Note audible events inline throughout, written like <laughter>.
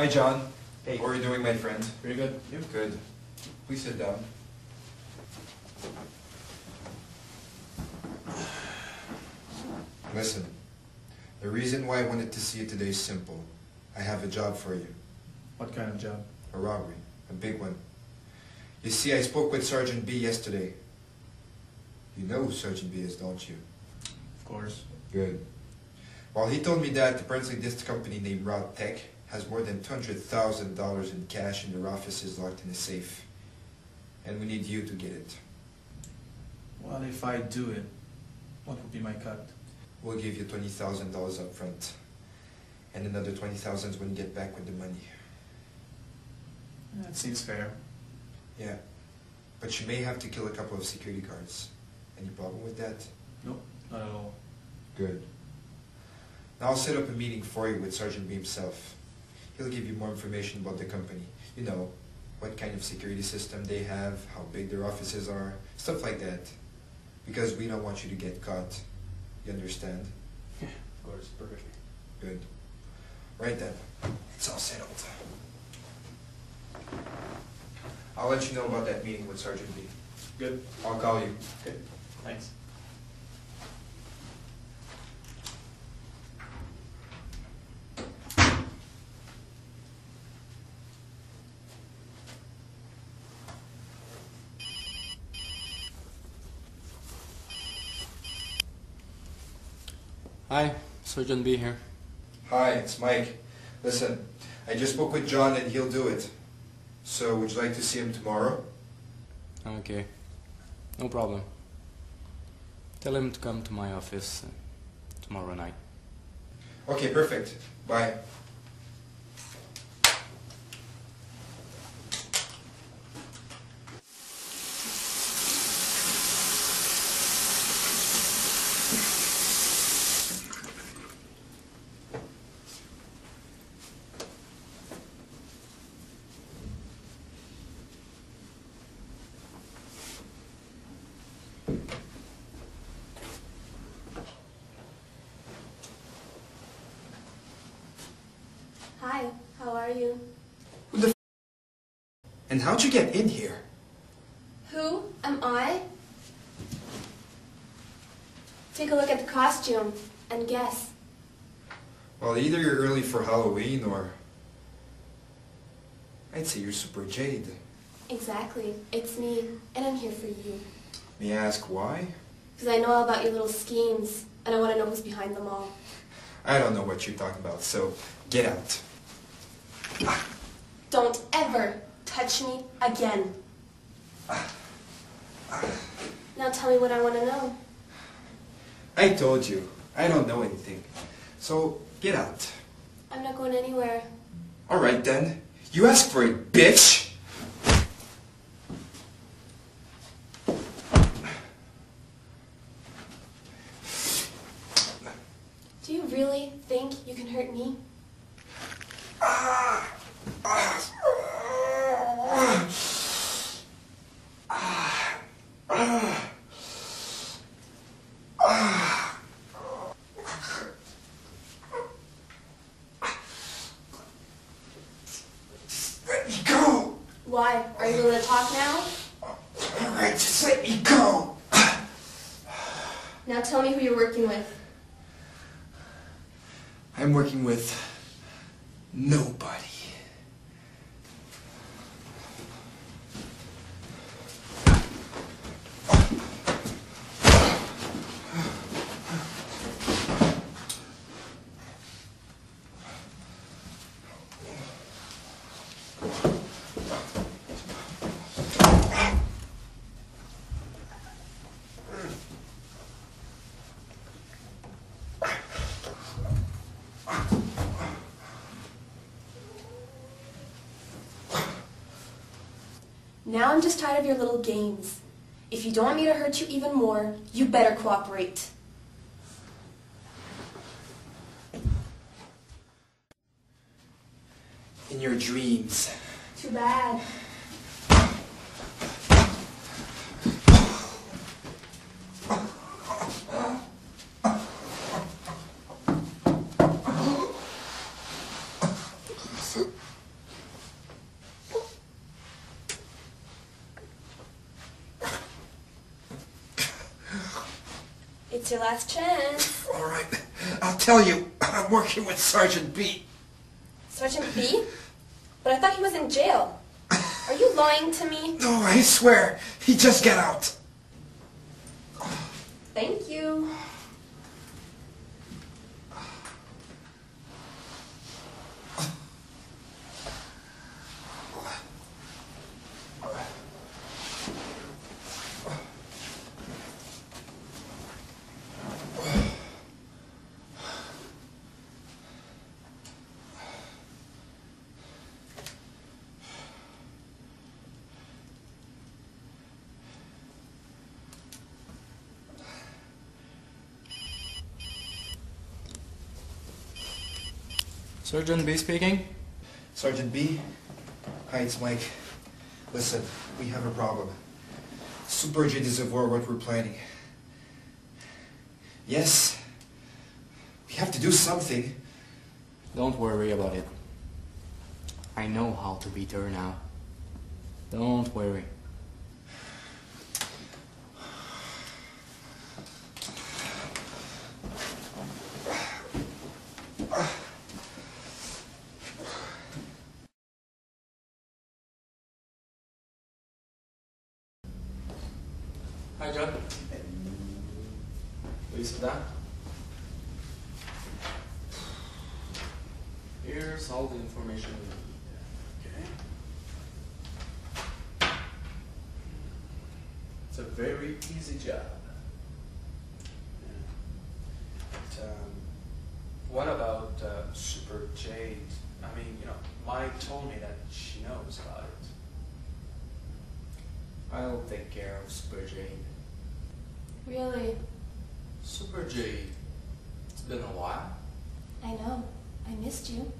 Hi, John. Hey. How are you doing, my friend? Very good. You? Good. Please sit down. Listen, the reason why I wanted to see you today is simple. I have a job for you. What kind of job? A robbery. A big one. You see, I spoke with Sergeant B yesterday. You know who Sergeant B is, don't you? Of course. Good. Well, he told me that apparently this company named Rod Tech has more than $200,000 in cash in their offices locked in a safe. And we need you to get it. Well, if I do it, what would be my cut? We'll give you $20,000 up front. And another 20000 when you get back with the money. That seems fair. Yeah. But you may have to kill a couple of security guards. Any problem with that? Nope, not at all. Good. Now I'll set up a meeting for you with Sergeant B himself. He'll give you more information about the company. You know, what kind of security system they have, how big their offices are, stuff like that. Because we don't want you to get caught. You understand? Yeah, of course, perfectly. Good. Right then. It's all settled. I'll let you know about that meeting with Sergeant B. Good. I'll call you. Good. Thanks. Hi, Sergeant B here. Hi, it's Mike. Listen, I just spoke with John and he'll do it. So would you like to see him tomorrow? Okay, no problem. Tell him to come to my office uh, tomorrow night. Okay, perfect. Bye. Hi, how are you? And how'd you get in here? Who am I? Take a look at the costume and guess. Well, either you're early for Halloween or... I'd say you're Super Jade. Exactly, it's me, and I'm here for you. May I ask why? Because I know all about your little schemes, and I want to know who's behind them all. I don't know what you're talking about, so get out. Don't ever touch me again. Now tell me what I want to know. I told you, I don't know anything. So, get out. I'm not going anywhere. Alright then. You asked for it, bitch! Do you really think you can hurt me? Let me go! Why? Are you going to talk now? Alright, just let me go! Now tell me who you're working with. I'm working with nobody. Now I'm just tired of your little games. If you don't want me to hurt you even more, you better cooperate. In your dreams. Too bad. It's your last chance. All right, I'll tell you. <clears throat> I'm working with Sergeant B. Sergeant B? But I thought he was in jail. Are you lying to me? <laughs> No, I swear, he just got out. Thank you. Sergeant B speaking. Sergeant B? Hi, it's Mike. Listen, we have a problem. Super J Desavoir, what we're planning. Yes, we have to do something. Don't worry about it. I know how to beat her now. Don't worry. Hi, John. Down? Here's all the information. Okay. It's a very easy job. But, um, what about uh, Super Jade? I mean, you know, Mike told me that she knows about it. I'll take care of Super Jade. Really? Super Jade. It's been a while. I know. I missed you.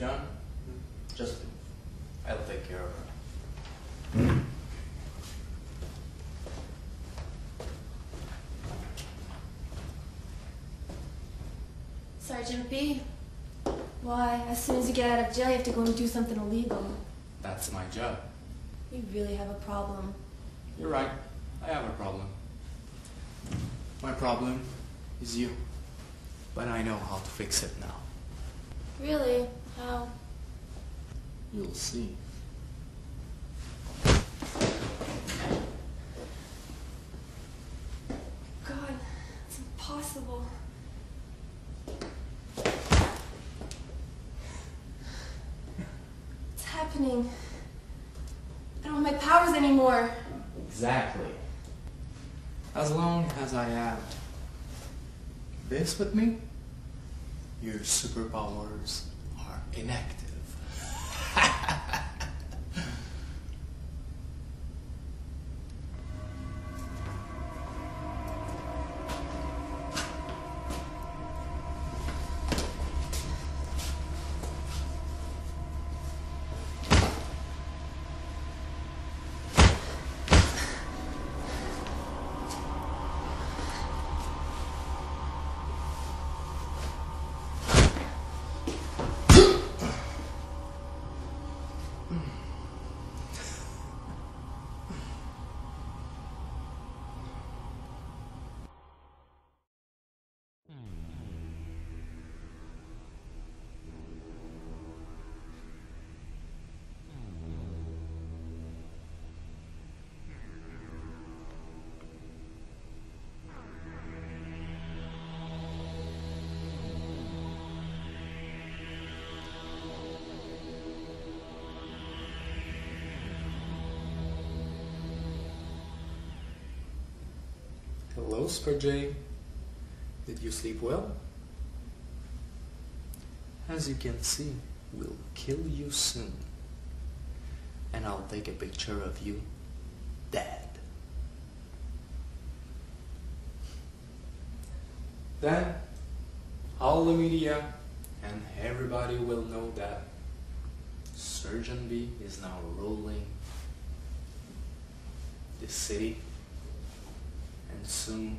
John, just. I'll take care of her. Sergeant B? Why, as soon as you get out of jail, you have to go and do something illegal. That's my job. You really have a problem. You're right. I have a problem. My problem is you. But I know how to fix it now. Really? How? You'll see. God, it's impossible. What's happening? I don't have my powers anymore. Exactly. As long as I have this with me, your superpowers are inactive. Hello, Super Did you sleep well? As you can see, we'll kill you soon. And I'll take a picture of you dead. Then, all the media and everybody will know that Sergeant B is now ruling the city and soon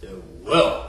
the world.